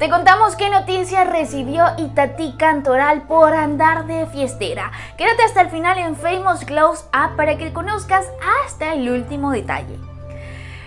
Te contamos qué noticia recibió Itatí Cantoral por andar de fiestera. Quédate hasta el final en Famous Close Up para que conozcas hasta el último detalle.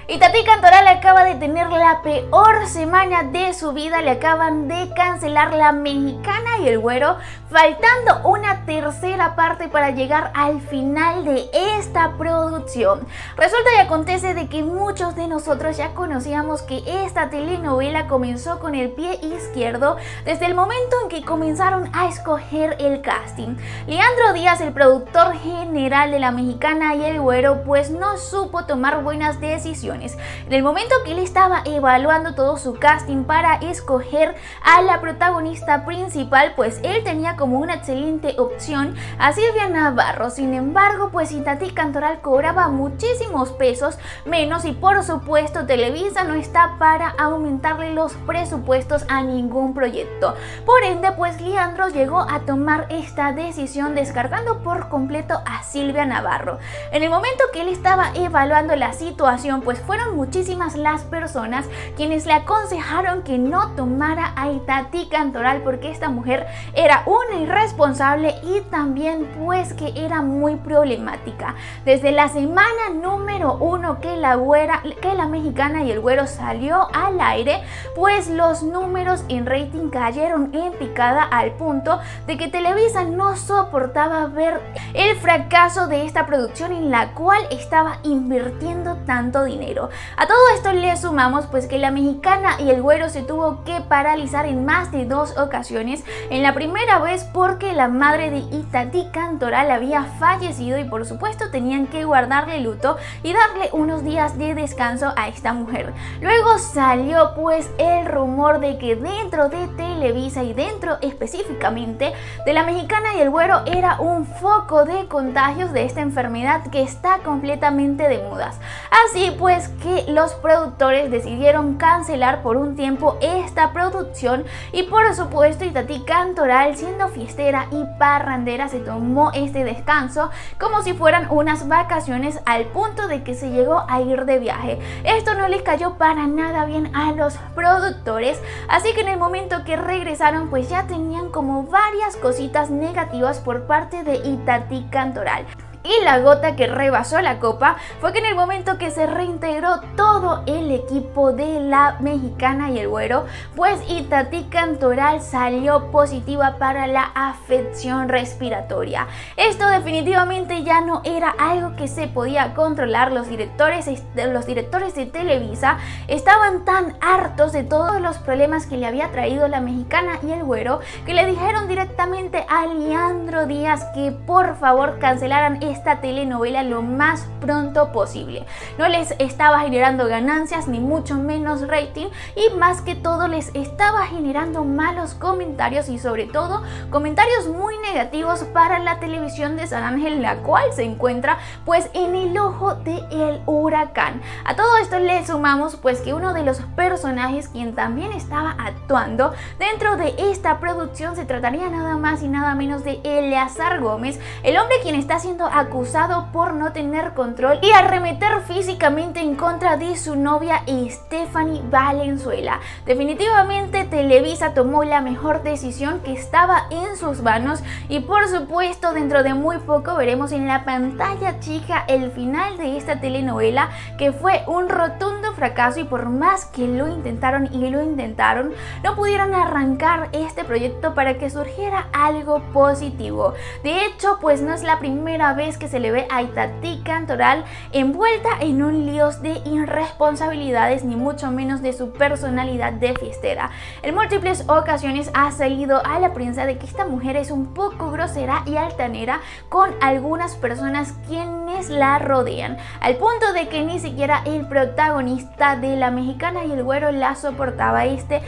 Y Tati Cantoral acaba de tener la peor semana de su vida, le acaban de cancelar la mexicana el güero, faltando una tercera parte para llegar al final de esta producción. Resulta y acontece de que muchos de nosotros ya conocíamos que esta telenovela comenzó con el pie izquierdo desde el momento en que comenzaron a escoger el casting. Leandro Díaz, el productor general de la mexicana y el güero, pues no supo tomar buenas decisiones en el momento que él estaba evaluando todo su casting para escoger a la protagonista principal, pues él tenía como una excelente opción a Silvia Navarro. Sin embargo, pues Itatí Cantoral cobraba muchísimos pesos menos y por supuesto Televisa no está para aumentarle los presupuestos a ningún proyecto. Por ende, pues Leandro llegó a tomar esta decisión descargando por completo a Silvia Navarro. En el momento que él estaba evaluando la situación, pues fueron muchísimas las personas quienes le aconsejaron que no tomara a Itati Cantoral porque esta mujer era una irresponsable y también pues que era muy problemática. Desde la semana número uno que la güera, que la mexicana y el güero salió al aire, pues los números en rating cayeron en picada al punto de que Televisa no soportaba ver el fracaso de esta producción en la cual estaba invirtiendo tanto dinero. A todo esto le sumamos pues que la mexicana y el güero se tuvo que paralizar en más de dos ocasiones. En la primera vez porque la madre de Itatí Cantoral había fallecido y por supuesto tenían que guardarle luto y darle unos días de descanso a esta mujer. Luego salió pues el rumor de que dentro de Televisa y dentro específicamente de la mexicana y el güero era un foco de contagios de esta enfermedad que está completamente de mudas. Así pues que los productores decidieron cancelar por un tiempo esta producción y por supuesto Itatí Cantoral siendo fiestera y parrandera se tomó este descanso como si fueran unas vacaciones al punto de que se llegó a ir de viaje. Esto no les cayó para nada bien a los productores, así que en el momento que regresaron pues ya tenían como varias cositas negativas por parte de Itatí Cantoral. Y la gota que rebasó la copa fue que en el momento que se reintegró todo el equipo de la mexicana y el güero, pues Itatí Cantoral salió positiva para la afección respiratoria. Esto definitivamente ya no era algo que se podía controlar. Los directores, los directores de Televisa estaban tan hartos de todos los problemas que le había traído la mexicana y el güero que le dijeron directamente a Leandro Díaz que por favor cancelaran esta telenovela lo más pronto posible. No les estaba generando ganancias ni mucho menos rating y más que todo les estaba generando malos comentarios y sobre todo comentarios muy negativos para la televisión de San Ángel la cual se encuentra pues en el ojo del el huracán. A todo esto le sumamos pues que uno de los personajes quien también estaba actuando dentro de esta producción se trataría nada más y nada menos de Eleazar Gómez, el hombre quien está siendo acusado por no tener control y arremeter físicamente en contra de su novia Stephanie Valenzuela. Definitivamente Televisa tomó la mejor decisión que estaba en sus manos y por supuesto dentro de muy poco veremos en la pantalla chica el final de esta telenovela que fue un rotundo fracaso y por más que lo intentaron y lo intentaron no pudieron arrancar este proyecto para que surgiera algo positivo. De hecho pues no es la primera vez que se le ve a Itatí Cantoral envuelta en un lío de irresponsabilidades ni mucho menos de su personalidad de fiestera. En múltiples ocasiones ha salido a la prensa de que esta mujer es un poco grosera y altanera con algunas personas quienes la rodean, al punto de que ni siquiera el protagonista de la mexicana y el güero la soportaba. Este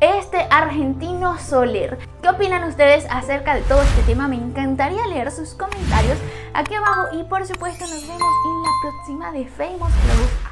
este argentino Soler. ¿Qué opinan ustedes acerca de todo este tema? Me encantaría leer sus comentarios aquí abajo y por supuesto nos vemos en la próxima de Famous Close